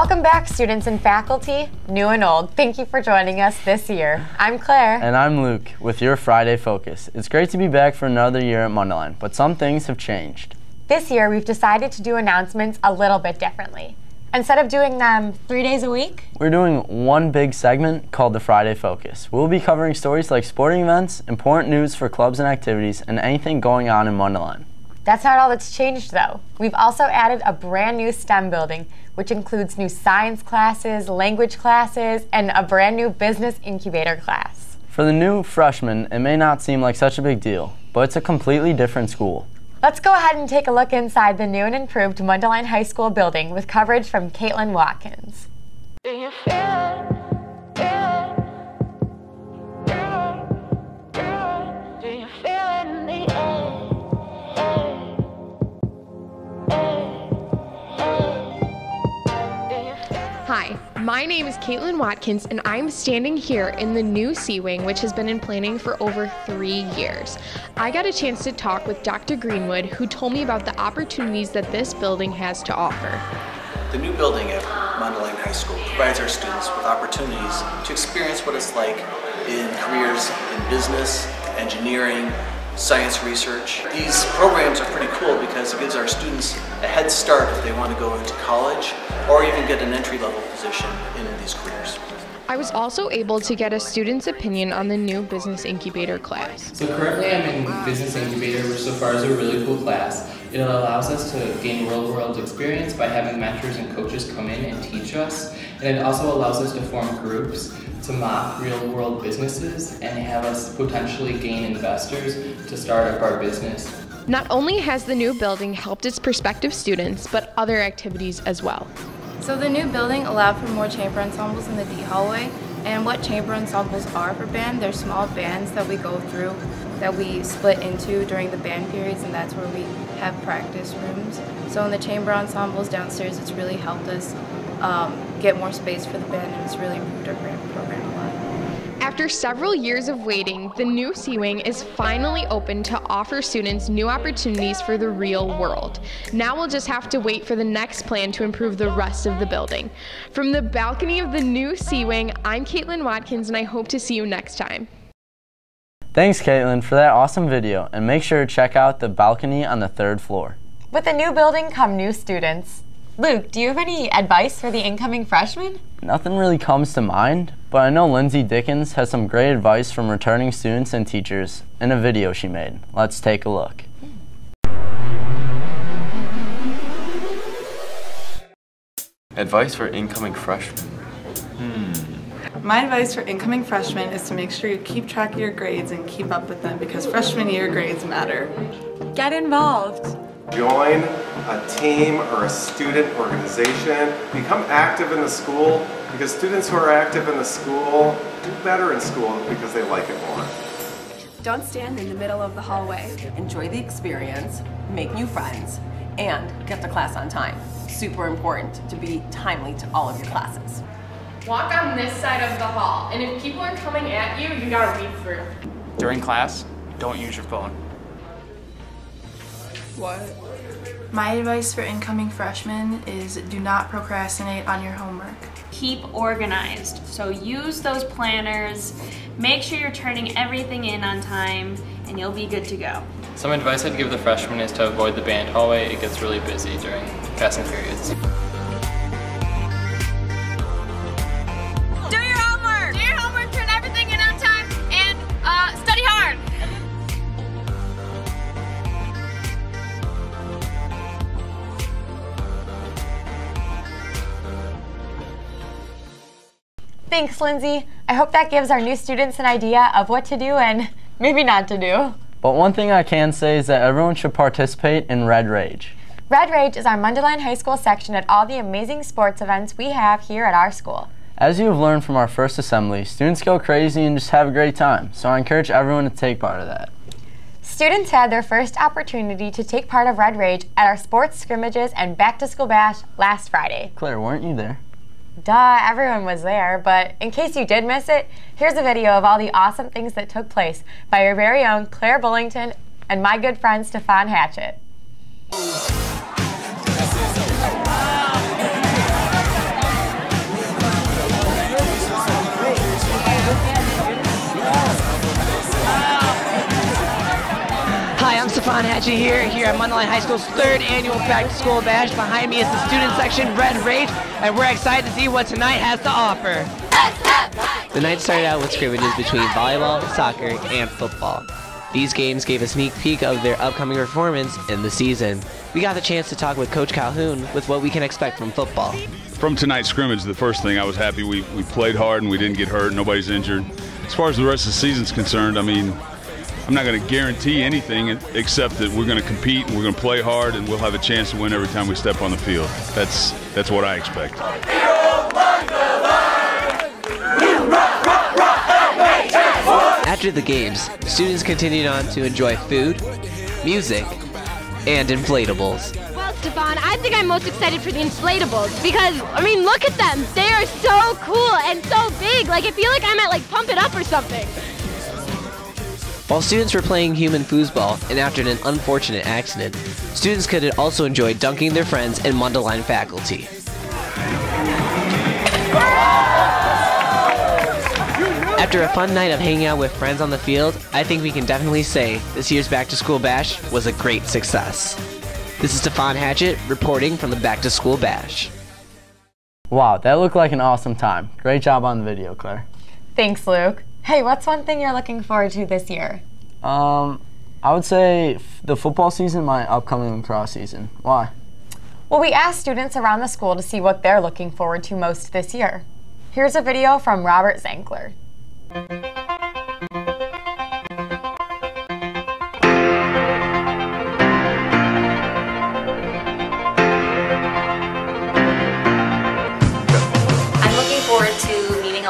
Welcome back, students and faculty, new and old. Thank you for joining us this year. I'm Claire. And I'm Luke with your Friday Focus. It's great to be back for another year at Mundelein, but some things have changed. This year, we've decided to do announcements a little bit differently. Instead of doing them three days a week, we're doing one big segment called the Friday Focus. We'll be covering stories like sporting events, important news for clubs and activities, and anything going on in Mundelein. That's not all that's changed, though. We've also added a brand new STEM building, which includes new science classes, language classes, and a brand new business incubator class. For the new freshmen, it may not seem like such a big deal, but it's a completely different school. Let's go ahead and take a look inside the new and improved Mundelein High School building with coverage from Caitlin Watkins. My name is Caitlin Watkins, and I'm standing here in the new C Wing, which has been in planning for over three years. I got a chance to talk with Dr. Greenwood, who told me about the opportunities that this building has to offer. The new building at Mundelein High School provides our students with opportunities to experience what it's like in careers in business, engineering, science research. These programs are pretty cool because it gives our students a head start if they want to go into college or even get an entry-level position in these careers. I was also able to get a student's opinion on the new Business Incubator class. So currently I'm in Business Incubator, which so far is a really cool class. It allows us to gain real-world experience by having mentors and coaches come in and teach us. And it also allows us to form groups to mock real-world businesses and have us potentially gain investors to start up our business. Not only has the new building helped its prospective students, but other activities as well. So the new building allowed for more chamber ensembles in the D hallway. And what chamber ensembles are for band, they're small bands that we go through, that we split into during the band periods, and that's where we have practice rooms. So in the chamber ensembles downstairs, it's really helped us um, get more space for the band, and it's really improved our program a lot. After several years of waiting, the new C Wing is finally open to offer students new opportunities for the real world. Now we'll just have to wait for the next plan to improve the rest of the building. From the balcony of the new C Wing, I'm Caitlin Watkins, and I hope to see you next time. Thanks, Caitlin, for that awesome video, and make sure to check out the balcony on the third floor. With the new building come new students. Luke, do you have any advice for the incoming freshmen? Nothing really comes to mind, but I know Lindsay Dickens has some great advice from returning students and teachers in a video she made. Let's take a look. Advice for incoming freshmen. Hmm. My advice for incoming freshmen is to make sure you keep track of your grades and keep up with them because freshman year grades matter. Get involved. Join a team or a student organization. Become active in the school because students who are active in the school do better in school because they like it more. Don't stand in the middle of the hallway. Enjoy the experience, make new friends, and get to class on time. Super important to be timely to all of your classes. Walk on this side of the hall, and if people are coming at you, you gotta weave through. During class, don't use your phone. What? My advice for incoming freshmen is do not procrastinate on your homework. Keep organized. So use those planners, make sure you're turning everything in on time, and you'll be good to go. Some advice I'd give the freshmen is to avoid the band hallway. It gets really busy during passing periods. Thanks, Lindsay. I hope that gives our new students an idea of what to do and maybe not to do. But one thing I can say is that everyone should participate in Red Rage. Red Rage is our Mundelein High School section at all the amazing sports events we have here at our school. As you have learned from our first assembly, students go crazy and just have a great time, so I encourage everyone to take part of that. Students had their first opportunity to take part of Red Rage at our sports scrimmages and back to school bash last Friday. Claire, weren't you there? Duh, everyone was there, but in case you did miss it, here's a video of all the awesome things that took place by your very own Claire Bullington and my good friend Stefan Hatchett. Stefan Hatchett here, here at Mundelein High School's third annual Back to School Bash. Behind me is the student section, Red Rage, and we're excited to see what tonight has to offer. The night started out with scrimmages between volleyball, soccer, and football. These games gave a sneak peek of their upcoming performance in the season. We got the chance to talk with Coach Calhoun with what we can expect from football. From tonight's scrimmage, the first thing I was happy we, we played hard and we didn't get hurt, nobody's injured. As far as the rest of the season's concerned, I mean, I'm not going to guarantee anything except that we're going to compete and we're going to play hard and we'll have a chance to win every time we step on the field. That's that's what I expect. After the games, students continued on to enjoy food, music, and inflatables. Well, Stefan, I think I'm most excited for the inflatables because, I mean, look at them. They are so cool and so big. Like, I feel like I'm at, like, Pump It Up or something. While students were playing human foosball and after an unfortunate accident, students could also enjoy dunking their friends and Mundelein faculty. After a fun night of hanging out with friends on the field, I think we can definitely say this year's Back to School Bash was a great success. This is Stefan Hatchett reporting from the Back to School Bash. Wow, that looked like an awesome time. Great job on the video, Claire. Thanks, Luke. Hey, what's one thing you're looking forward to this year? Um, I would say the football season, my upcoming lacrosse season. Why? Well, we asked students around the school to see what they're looking forward to most this year. Here's a video from Robert Zankler.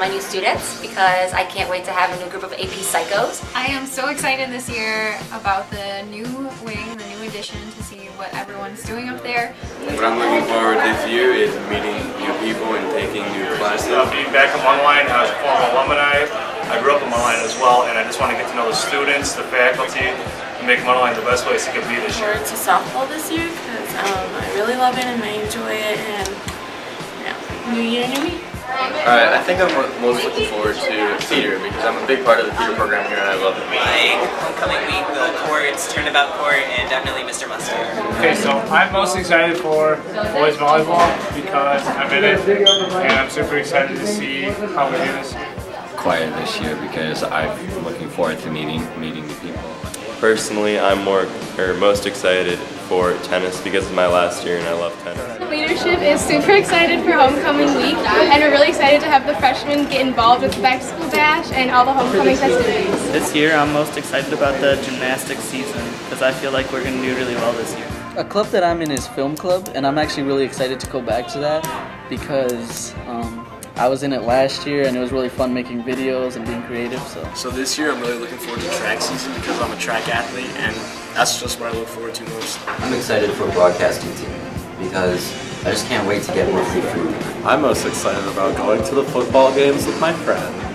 My new students because I can't wait to have a new group of AP psychos. I am so excited this year about the new wing, the new addition to see what everyone's doing up there. What I'm looking forward this year is meeting new people and taking new classes. Uh, being back in Mundelein as a former alumni, I grew up in Mundelein as well, and I just want to get to know the students, the faculty, and make Mundelein the best place it could be this year. forward to softball this year because um, I really love it and I enjoy it and you know, new year, new me. Alright, I think I'm most looking forward to theater because I'm a big part of the theater program here and I love it. Like homecoming week, the courts, turnabout court, and definitely Mr. Mustard. Okay, so I'm most excited for boys volleyball because I'm in it, and I'm super excited to see how we do this year. quiet this year because I'm looking forward to meeting meeting new people. Personally, I'm more or most excited for tennis because it's my last year and I love tennis. Leadership is super excited for homecoming week, and we're really excited to have the freshmen get involved with the back to school bash and all the homecoming festivities. This year I'm most excited about the gymnastics season because I feel like we're going to do really well this year. A club that I'm in is Film Club, and I'm actually really excited to go back to that because um, I was in it last year and it was really fun making videos and being creative. So, So this year I'm really looking forward to track season because I'm a track athlete and that's just what I look forward to most. I'm excited for broadcasting team because I just can't wait to get more free food. I'm most excited about going to the football games with my friends.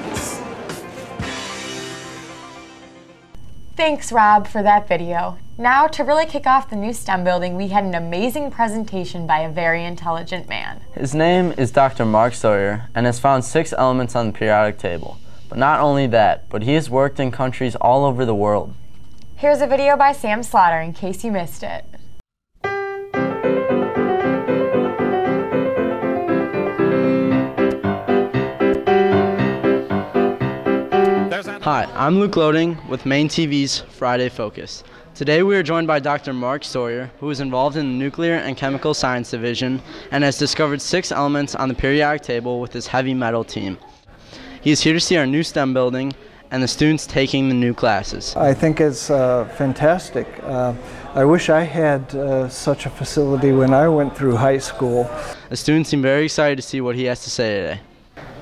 Thanks, Rob, for that video. Now, to really kick off the new STEM building, we had an amazing presentation by a very intelligent man. His name is Dr. Mark Stoyer and has found six elements on the periodic table. But not only that, but he has worked in countries all over the world. Here's a video by Sam Slaughter in case you missed it. Hi, I'm Luke Loading with MANE TV's Friday Focus. Today we are joined by Dr. Mark Stoyer, who is involved in the Nuclear and Chemical Science Division and has discovered six elements on the periodic table with his heavy metal team. He is here to see our new STEM building and the students taking the new classes. I think it's uh, fantastic. Uh, I wish I had uh, such a facility when I went through high school. The students seem very excited to see what he has to say today.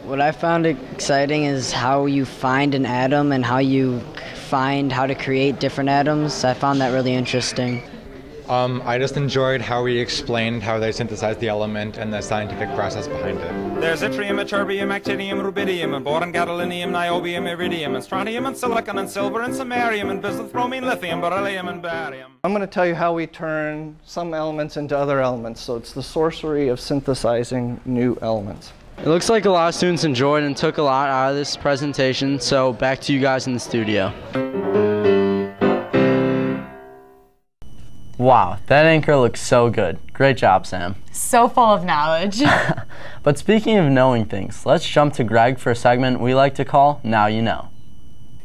What I found exciting is how you find an atom and how you find how to create different atoms. I found that really interesting. Um, I just enjoyed how he explained how they synthesized the element and the scientific process behind it. There's yttrium, ytterbium, actinium, rubidium, and boron, gadolinium, niobium, iridium, and strontium, and silicon, and silver, and samarium, and bismuth, bromine, lithium, beryllium, and barium. I'm going to tell you how we turn some elements into other elements. So it's the sorcery of synthesizing new elements. It looks like a lot of students enjoyed and took a lot out of this presentation, so back to you guys in the studio. Wow, that anchor looks so good. Great job, Sam. So full of knowledge. but speaking of knowing things, let's jump to Greg for a segment we like to call Now You Know.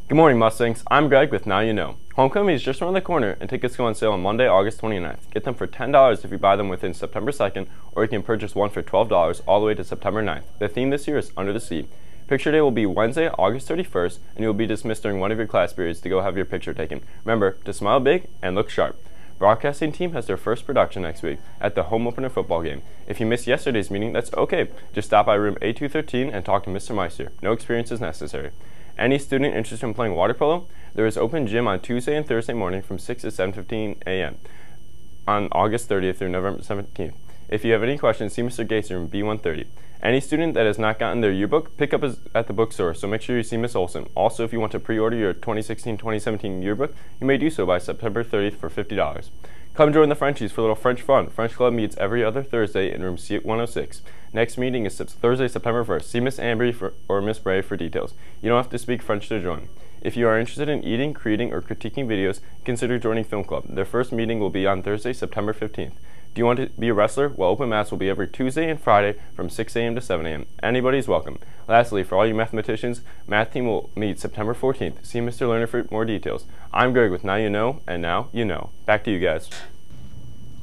Good morning, Mustangs. I'm Greg with Now You Know. Homecoming is just around the corner and tickets go on sale on Monday, August 29th. Get them for $10 if you buy them within September 2nd, or you can purchase one for $12 all the way to September 9th. The theme this year is Under the Sea. Picture day will be Wednesday, August 31st, and you will be dismissed during one of your class periods to go have your picture taken. Remember to smile big and look sharp. Broadcasting team has their first production next week at the home opener football game. If you missed yesterday's meeting, that's okay. Just stop by room A213 and talk to Mr. Meister. No experience is necessary. Any student interested in playing water polo, there is open gym on Tuesday and Thursday morning from 6 to 7.15 a.m. on August 30th through November 17th. If you have any questions, see Mr. Gates in B130. Any student that has not gotten their yearbook, pick up at the bookstore, so make sure you see Miss Olson. Also, if you want to pre-order your 2016-2017 yearbook, you may do so by September 30th for $50. Come join the Frenchies for a little French fun. French Club meets every other Thursday in room C106. Next meeting is Thursday, September 1st. See Miss Ambry or Miss Bray for details. You don't have to speak French to join. If you are interested in eating, creating, or critiquing videos, consider joining Film Club. Their first meeting will be on Thursday, September 15th. Do you want to be a wrestler? Well, open mats will be every Tuesday and Friday from 6 a.m. to 7 a.m. Anybody's welcome. Lastly, for all you mathematicians, math team will meet September 14th. See Mr. Lerner for more details. I'm Greg with Now You Know, and now you know. Back to you guys.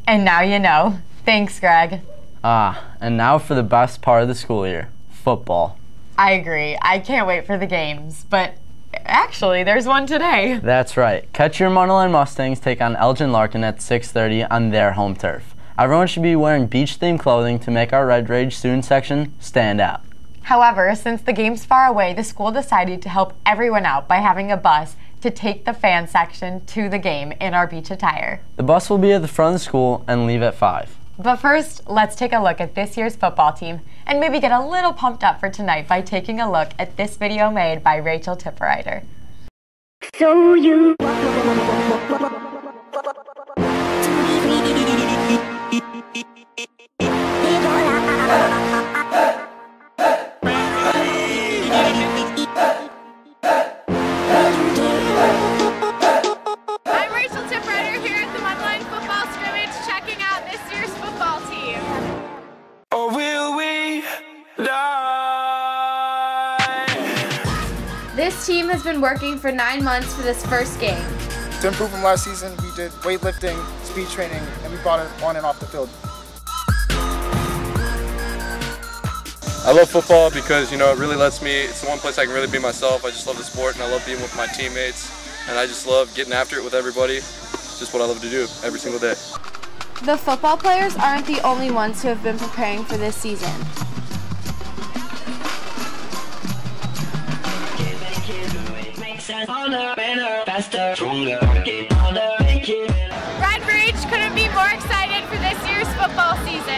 And now you know. Thanks, Greg. Ah, and now for the best part of the school year football. I agree. I can't wait for the games, but actually, there's one today. That's right. Catch your Mundelein Mustangs take on Elgin Larkin at 6:30 on their home turf. Everyone should be wearing beach-themed clothing to make our Red Rage student section stand out. However, since the game's far away, the school decided to help everyone out by having a bus to take the fan section to the game in our beach attire. The bus will be at the front of the school and leave at 5. But first, let's take a look at this year's football team and maybe get a little pumped up for tonight by taking a look at this video made by Rachel Tipwriter. So you This year's football team Or will we die? This team has been working for nine months for this first game. To improve from last season, we did weightlifting, speed training, and we brought it on and off the field. I love football because, you know, it really lets me, it's the one place I can really be myself. I just love the sport and I love being with my teammates. And I just love getting after it with everybody. It's just what I love to do every single day. The football players aren't the only ones who have been preparing for this season. faster, stronger, Red couldn't be more excited for this year's football season.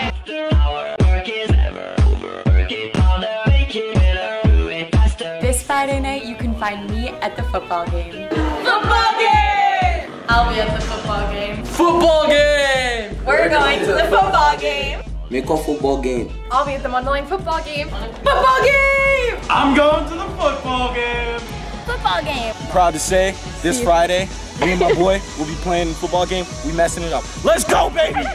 Find me at the football game. Football game! I'll be at the football game. Football game! We're going to the football game. Make a football game. I'll be at the Mundelein football game. Football game! I'm going to the football game. Football game. Proud to say, this Friday, me and my boy will be playing football game. We messing it up. Let's go, baby!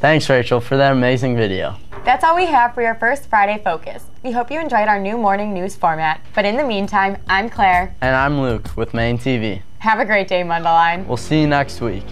Thanks, Rachel, for that amazing video. That's all we have for your first Friday Focus. We hope you enjoyed our new morning news format. But in the meantime, I'm Claire. And I'm Luke with MANE TV. Have a great day, Mundelein. We'll see you next week.